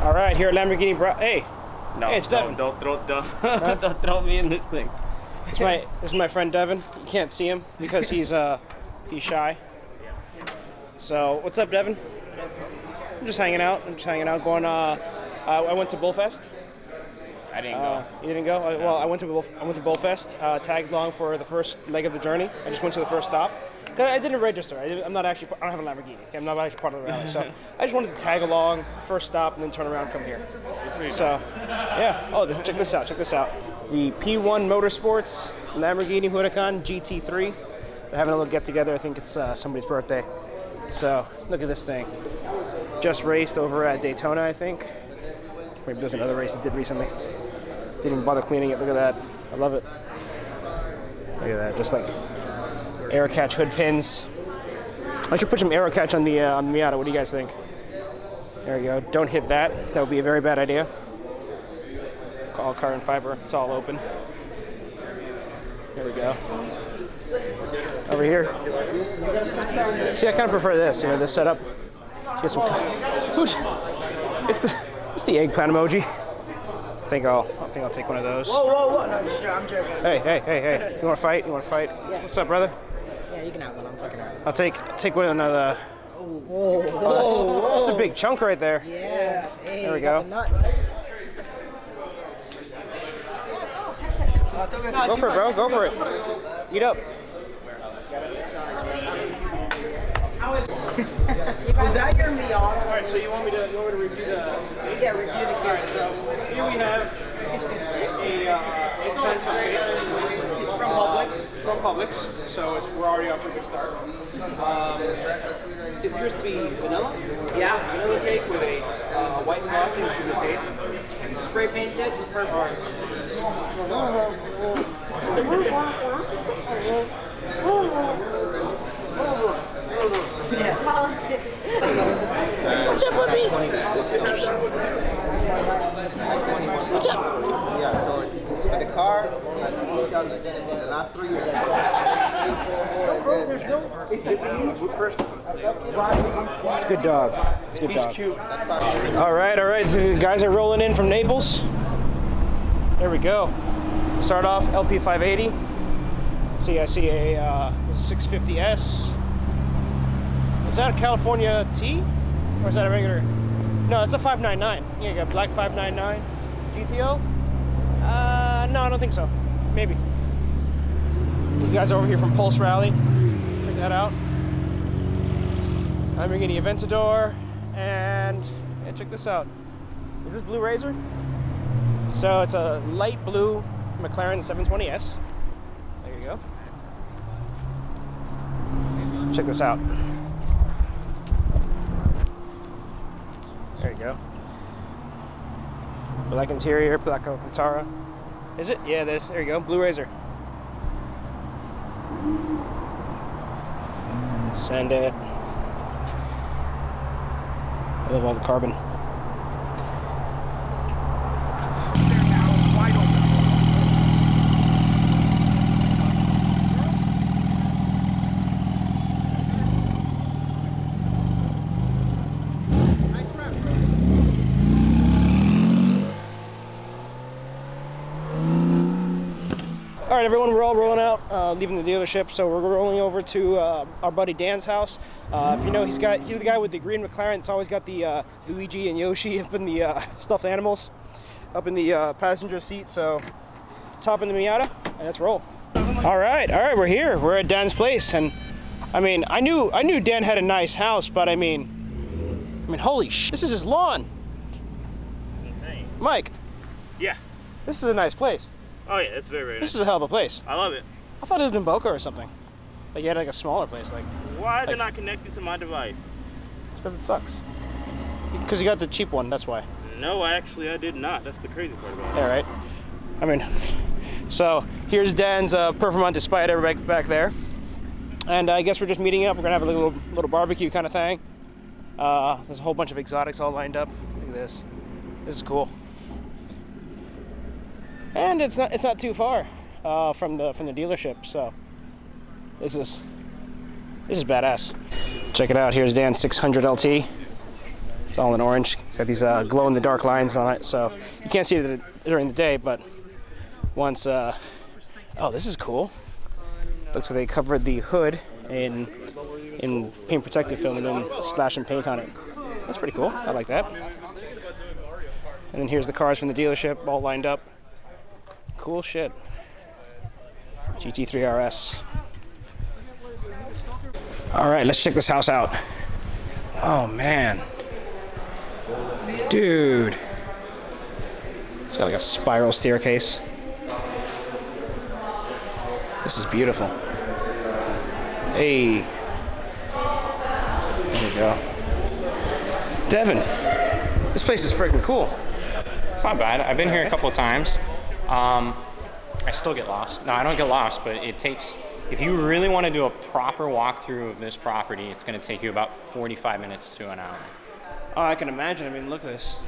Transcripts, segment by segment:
All right, here at Lamborghini. Bra- hey, No, Hey, it's don't, Devin. don't throw, don't, don't throw me in this thing. this is my this is my friend Devin. You can't see him because he's uh he's shy. So what's up, Devin? I'm just hanging out. I'm just hanging out. Going. Uh, uh I went to Bullfest. I didn't Uh, go. you didn't go? Uh, well, I went to Bull, I went to Bullfest. Uh, tagged along for the first leg of the journey. I just went to the first stop. 'Cause I didn't register. I didn't, I'm not actually. I don't have a Lamborghini. Okay? I'm not actually part of the rally. So I just wanted to tag along, first stop, and then turn around, and come here. So, yeah. Oh, this, check this out. Check this out. The P1 Motorsports Lamborghini Huracan GT3. They're having a little get together. I think it's uh, somebody's birthday. So look at this thing. Just raced over at Daytona, I think. Maybe there's another race it did recently. Didn't even bother cleaning it. Look at that. I love it. Look at that. Just like aero catch hood pins. I should put some aero catch on the uh, on the Miata. What do you guys think? There we go. Don't hit that. That would be a very bad idea. All carbon fiber. It's all open. There we go. Over here. See, I kind of prefer this. You know, this setup. Get some. It's the it's the eggplant emoji. I think I'll I think I'll take one of those. Whoa, whoa, whoa. No, I'm joking. Hey, hey, hey, hey. You want to fight? You want to fight? What's up, brother? Yeah, you can have one. I'm fucking around. I'll take take one another. Uh, oh, whoa, whoa, That's a big chunk right there. Yeah. Hey, There we go. Go for it, bro. Go for it. Eat up. Is that your Miata? All right. So you want me to you want me to review the? Yeah, review the All right. So here we have a uh, it's It's from Publix. From Publix. So it's, we're already off to a good start. Um, it appears to be vanilla. Yeah. Vanilla cake with a uh, white frosting. Let's give it a taste. Spray painted. Perfect. What's up, puppy? What's up? Yeah, so it's the car, the last three years. It's a good dog. It's good dog. cute. All right, all right. The guys are rolling in from Naples. There we go. Start off LP 580. See, I see a uh, 650S. Is that a California T? Or is that a regular? No, it's a 599. Yeah, you got black 599 GTO. Uh, no, I don't think so. Maybe. These guys over here from Pulse Rally. Check that out. Lamborghini Aventador, and yeah, check this out. Is this Blue Razor? So it's a light blue McLaren 720S. There you go. Check this out. There you go. Black interior, black Alcantara. Is it? Yeah, this. There you go. Blue Razor. Send it. I love all the carbon. All right, everyone, we're all rolling out, uh, leaving the dealership. So we're rolling over to uh, our buddy Dan's house. Uh, if you know, he's got he's the guy with the green McLaren. That's always got the uh, Luigi and Yoshi up in the uh, stuffed animals, up in the uh, passenger seat. So let's hop in the Miata and let's roll. All right, all right, we're here. We're at Dan's place, and I mean, I knew I knew Dan had a nice house, but I mean, I mean, holy sh! This is his lawn, Insane. Mike. Yeah. This is a nice place. Oh yeah, it's very very This nice. is a hell of a place. I love it. I thought it was in Boca or something. Like you had like a smaller place, like Why they're Like- not connected to my device? because it sucks. Because you got the cheap one, that's why. No, actually I did not. That's the crazy part about it. All right. I mean, so here's Dan's uh, Performante Spyder back back there, and I guess we're just meeting up. We're gonna have a little little barbecue kind of thing. Uh, there's a whole bunch of exotics all lined up. Look at this. This is cool. And it's not it's not too far uh, from the from the dealership, so this is this is badass. Check it out. Here's Dan's 600 LT. It's all in orange. It's got these uh, glow in the dark lines on it, so you can't see it during the day, but once. Uh, oh, this is cool. Looks like they covered the hood in in paint protective film and then splashing paint on it. That's pretty cool. I like that. And then here's the cars from the dealership all lined up. Cool shit. GT3 RS. All right, let's check this house out. Oh man. Dude. It's got like a spiral staircase. This is beautiful. Hey. There we go. Devin, this place is freaking cool. It's not bad. I've been here a couple times. Um, I still get lost. No, I don't get lost, but it takes. If you really want to do a proper walkthrough of this property, it's going to take you about 45 minutes to an hour. Oh, I can imagine. I mean, look at this.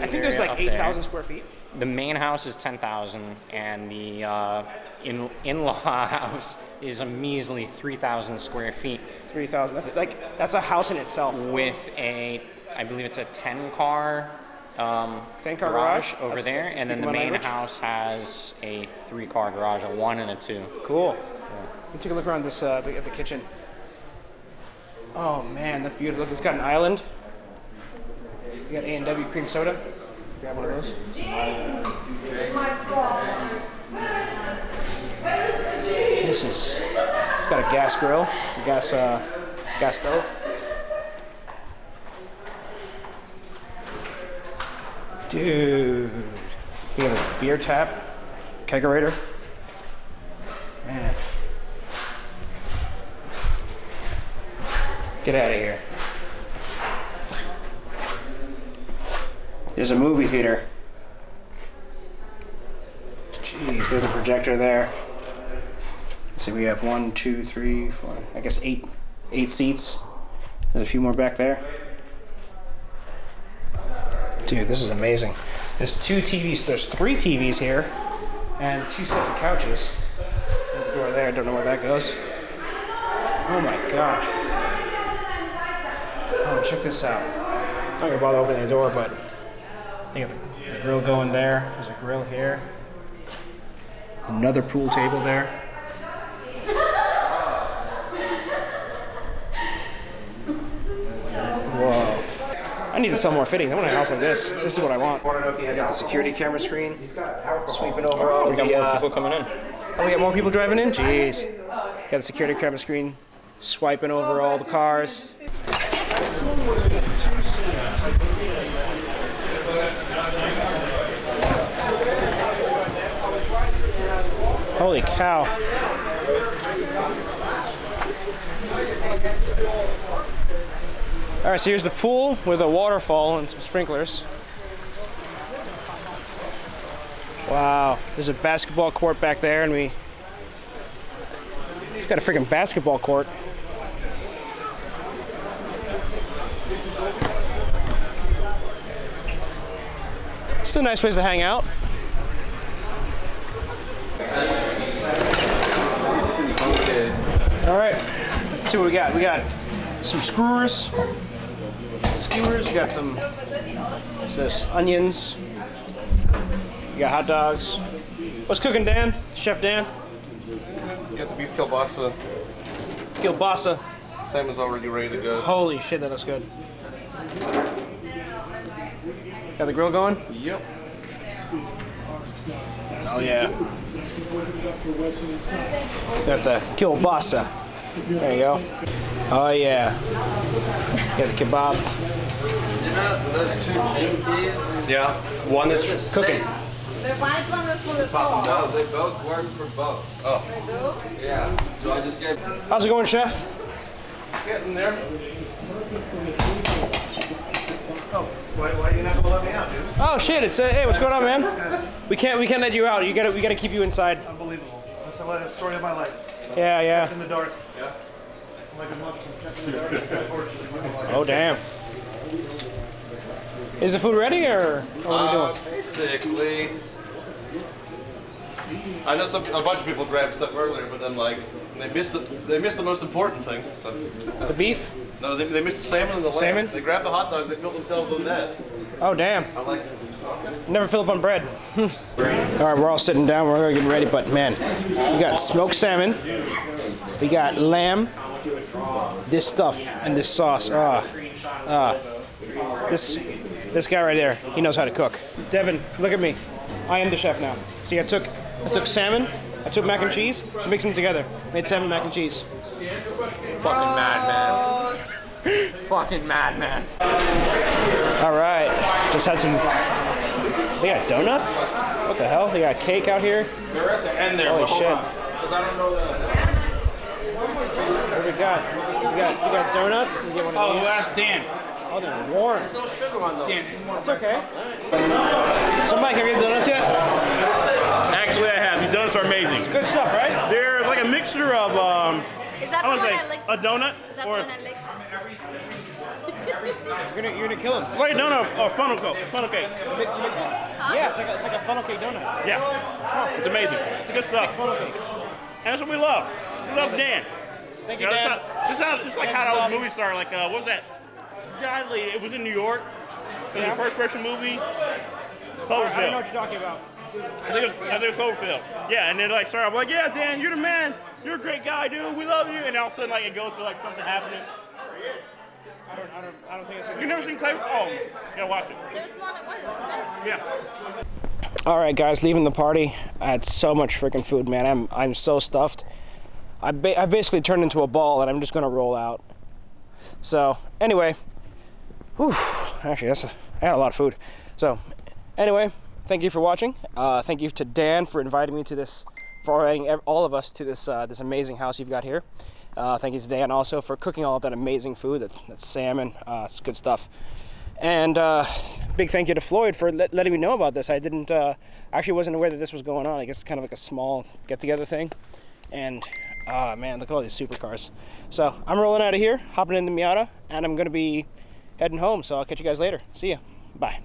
I think there's like 8,000 square feet. The main house is 10,000, and the uh, in in-law house is a measly 3,000 square feet 3,000. That's like, that's a house in itself. with a, I believe it's a 10-car um, 10-car garage garage? over there, and then the main language. house has a three-car garage, a one and a two. Cool. Let me take a look around this uh, the, at the kitchen. Oh man, that's beautiful. Look, it's got an island. You got A and W cream soda. Grab one of those. This is. It's got a gas grill, a gas uh, gas stove. Dude, we have a beer tap, kegerator. Man. Get out of here. There's a movie theater. Jeez, there's a projector there. Let's see, we have one, two, three, four, I guess eight, eight seats. There's a few more back there. Dude, this is amazing. There's two TVs, there's three TVs here, and two sets of couches. The door there, I don't know where that goes. Oh my gosh. Oh, check this out. I'm not gonna bother opening the door, but they got the, the grill going there. There's a grill here. Another pool table there. Whoa. I need to sell more fittings. I want a house like this. This is what I want. I want to know if he got the security camera screen sweeping over all We got the. more uh, people coming in. Oh, we got more people driving in? Jeez. Got the security camera screen swiping over all the cars. Holy cow. All right, so here's the pool with a waterfall and some sprinklers. Wow, there's a basketball court back there, and we. He's got a freaking basketball court. Is a nice place to hang out. All right, let's see what we got. We got some screwers, skewers. We got some. What's this? Onions. You got hot dogs. What's cooking, Dan? Chef Dan? Got the beef kielbasa. Kielbasa. Salmon's already ready to go. Holy shit, that looks good. Got the grill going? Yep. Oh yeah. Got the kielbasa. There you go. Oh yeah. Got the kebab. Yeah. One is Cooking. The white one is for the soul. No, they both work for both. Oh. They do? Yeah. So I just gave. How's it going, chef? getting there. Why, why you not gonna let me out, dude? Oh shit! It's uh, hey, what's going on, man? We can't we can't let you out. You gotta we gotta keep you inside. Unbelievable. That's the story of my life. Yeah, yeah. In the dark. Yeah. Like a monster kept in the dark. Oh damn. Is the food ready or what are we Uh, doing? basically. I know some a bunch of people grabbed stuff earlier, but then like they missed the they missed the most important things. So. The beef? No, they, they missed the salmon and the lamb. Salmon? They grabbed the hot dogs. They filled themselves on that. Oh, damn. I'm like, Never fill up on bread. all right, we're all sitting down. We're all getting ready, but man, we got smoked salmon. We got lamb. This stuff and this sauce. Ah, ah. This, this guy right there. He knows how to cook. Devin, look at me. I am the chef now. See, I took, I took salmon. I took mac and cheese. Mixed them together. Made salmon mac and cheese. Fucking madman. Fucking madman. All right, just had some. They got donuts. What the hell? They got cake out here. they're at the end there. Holy shit. on. 'Cause I don't know that. What do we got? We got we got donuts. You get one of Oh, these. that's Dan. Oh, they're warm. No sugar on those. Dan. It's okay. Somebody can get donuts yet? Actually, I have. These donuts are amazing. It's good stuff, right? They're like a mixture of um, Is that I want one to say a donut Is that the or one I licked? You're gonna you're gonna kill him. wait, no, no, a funnel cake. Funnel cake. Yeah, it's like a, it's like a funnel cake donut. Yeah, it's amazing. It's good stuff. Funnel cake. And that's what we love. We love Dan. Thank You you, know, Dan. this, how, this, how, it's like Dan's how that awesome. movie star, like, uh, what was that? Godly, it was in New York. It was Yeah. a first person movie. I don't know what you're talking about. I think it was, I think it was Cloverfield. Yeah, and then like started off like, yeah, Dan, you're the man. You're a great guy, dude. We love you. And all of a sudden, like, it goes to like something happening. I don't I don't I don't think it's. You've never seen Clover? Oh, you gotta watch it. There's one. What is that? Yeah. All right, guys, leaving the party. I had so much freaking food, man. I'm I'm so stuffed. I ba- I basically turned into a ball, and I'm just gonna roll out. So anyway, whew, actually, that's a, I had a lot of food. So anyway, thank you for watching. Uh, thank you to Dan for inviting me to this, for inviting all of us to this uh, this amazing house you've got here. Uh, thank you to Dan also for cooking all of that amazing food. That's, that's salmon. Uh, it's good stuff. And uh, big thank you to Floyd for let, letting me know about this. I didn't uh, actually wasn't aware that this was going on. I guess it's kind of like a small get together thing. And ah man, look at all these supercars. So I'm rolling out of here, hopping in the Miata, and I'm gonna be heading home. So I'll catch you guys later. See ya. Bye.